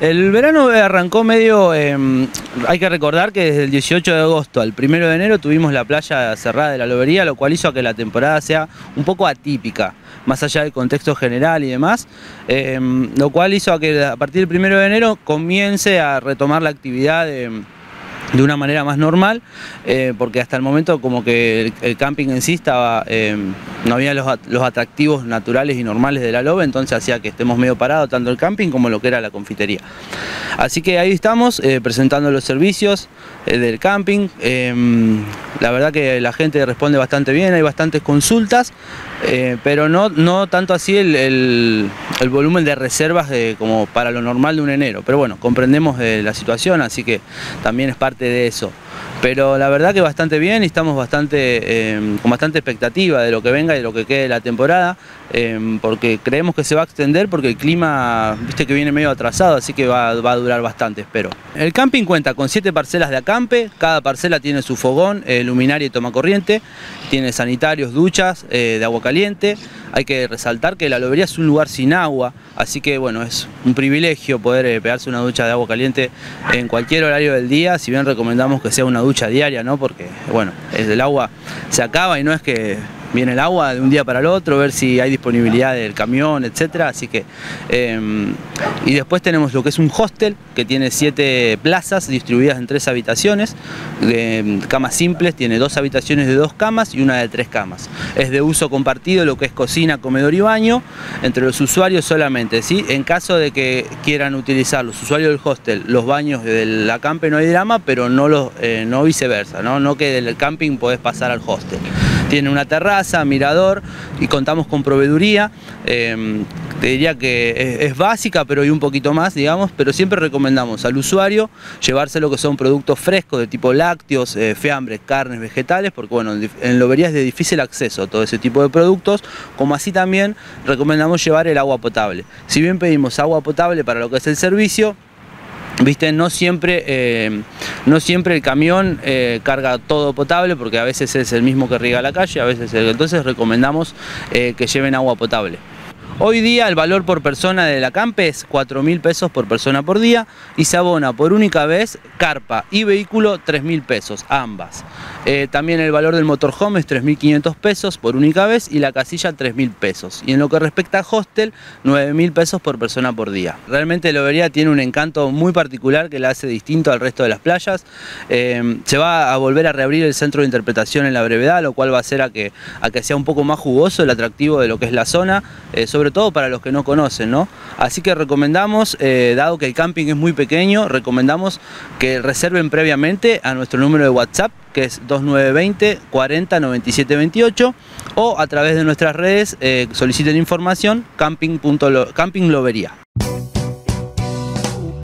El verano arrancó medio, em, hay que recordar que desde el 18 de agosto al 1 de enero tuvimos la playa cerrada de la lobería, lo cual hizo que la temporada sea un poco atípica, más allá del contexto general y demás, em, lo cual hizo que a partir del 1 de enero comience a retomar la actividad de una manera más normal, eh, porque hasta el momento como que el, camping en sí estaba, eh, no había los, atractivos naturales y normales de la lobe, entonces hacía que estemos medio parados tanto el camping como lo que era la confitería. Así que ahí estamos eh, presentando los servicios del camping, la verdad que la gente responde bastante bien, hay bastantes consultas, pero no, no tanto así el, volumen de reservas como para lo normal de un enero, pero bueno, comprendemos la situación, así que también es parte de eso. Pero la verdad que bastante bien y estamos bastante, em, con bastante expectativa de lo que venga y de lo que quede de la temporada, em, porque creemos que se va a extender porque el clima, viste que viene medio atrasado, así que va, a durar bastante, espero. El camping cuenta con siete parcelas de acampe, cada parcela tiene su fogón, eh, luminaria y toma corriente, tiene sanitarios, duchas eh, de agua caliente, hay que resaltar que la lobería es un lugar sin agua, así que bueno, es un privilegio poder eh, pegarse una ducha de agua caliente en cualquier horario del día, si bien recomendamos que sea una ducha diaria, ¿no? Porque bueno, el agua se acaba y no es que viene el agua de un día para el otro, ver si hay disponibilidad del camión, etcétera. Así que, em, y después tenemos lo que es un hostel que tiene siete plazas distribuidas en tres habitaciones, de camas simples, tiene dos habitaciones de dos camas y una de tres camas. Es de uso compartido lo que es cocina, comedor y baño entre los usuarios solamente. ¿sí? En caso de que quieran utilizar los usuarios del hostel los baños del acampe no hay drama, pero no, los, eh, no viceversa, ¿no? no que del camping podés pasar al hostel. Tiene una terraza, mirador y contamos con proveeduría. Em, te diría que es, básica, pero hay un poquito más, digamos, pero siempre recomendamos al usuario llevarse lo que son productos frescos de tipo lácteos, eh, fiambres, carnes, vegetales, porque bueno, en lobería es de difícil acceso a todo ese tipo de productos, como así también recomendamos llevar el agua potable. Si bien pedimos agua potable para lo que es el servicio, Viste, no siempre, eh, no siempre el camión eh, carga todo potable porque a veces es el mismo que riega la calle, a veces entonces recomendamos eh, que lleven agua potable. Hoy día el valor por persona de la campe es 4 mil pesos por persona por día y se abona por única vez carpa y vehículo 3 mil pesos, ambas. Eh, también el valor del motorhome es 3.500 pesos por única vez y la casilla 3.000 pesos. Y en lo que respecta a hostel, 9.000 pesos por persona por día. Realmente Lobería tiene un encanto muy particular que la hace distinto al resto de las playas. Eh, se va a volver a reabrir el centro de interpretación en la brevedad, lo cual va a hacer a que, a que sea un poco más jugoso el atractivo de lo que es la zona, eh, sobre todo para los que no conocen, ¿no? Así que recomendamos, eh, dado que el camping es muy pequeño, recomendamos que reserven previamente a nuestro número de WhatsApp, que es 2920 40 97 28, o a través de nuestras redes eh, soliciten información camping, camping.